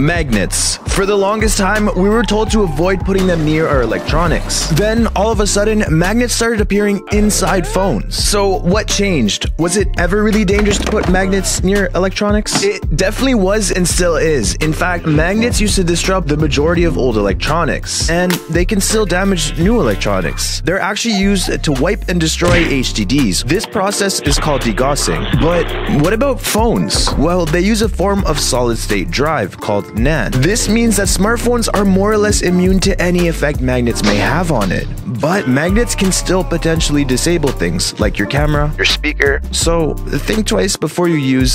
Magnets. For the longest time, we were told to avoid putting them near our electronics. Then, all of a sudden, magnets started appearing inside phones. So, what changed? Was it ever really dangerous to put magnets near electronics? It definitely was and still is. In fact, magnets used to disrupt the majority of old electronics, and they can still damage new electronics. They're actually used to wipe and destroy HDDs. This process is called degaussing. But what about phones? Well, they use a form of solid state drive called NAND. This means that smartphones are more or less immune to any effect magnets may have on it. But magnets can still potentially disable things like your camera, your speaker. So think twice before you use